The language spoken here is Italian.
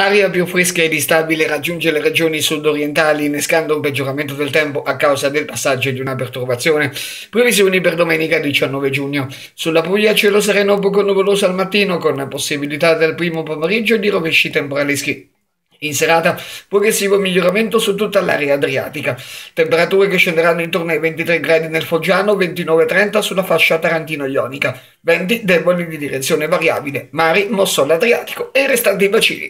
Aria più fresca ed instabile raggiunge le regioni sudorientali innescando un peggioramento del tempo a causa del passaggio di una perturbazione. Previsioni per domenica 19 giugno. Sulla Puglia cielo sereno poco nuvoloso al mattino con possibilità del primo pomeriggio di rovesci temporaleschi. In serata, progressivo miglioramento su tutta l'area adriatica. Temperature che scenderanno intorno ai 23 gradi nel Foggiano, 29-30 sulla fascia tarantino-ionica. Venti deboli di direzione variabile, mari mosso all'Adriatico e restanti bacini.